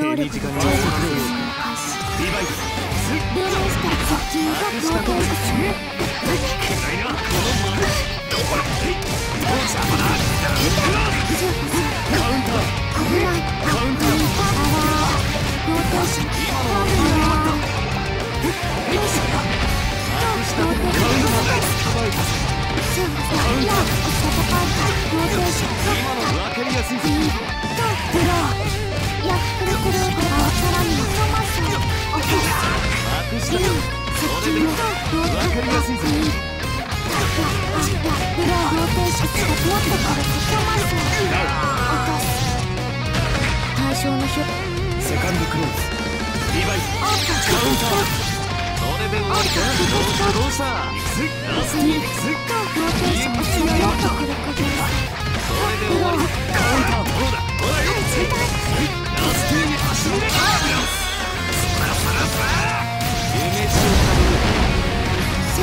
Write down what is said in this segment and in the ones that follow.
能力の超絶開始リバイルーモンスター接近が同点ですカウンター危ないカウンターあらーローテーションあらーよいし今の分かりやすいぞかりやすいぞビーあいやブローローテーションが通ってくるトマス落とす対象のひょセカンドクローズリバイカウンターどれで終わりかどうしたどうしたストビーミックスッとロー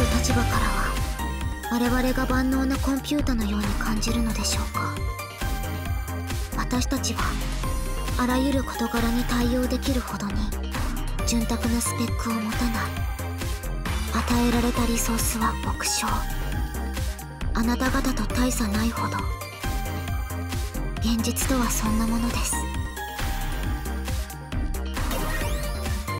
る立場からは我々が万能なコンピュータのように感じるのでしょうか。私たちはあらゆる事柄に対応できるほどに潤沢なスペックを持たない。与えられたリソースは極小あなた方と大差ないほど。現実とはそんなものです。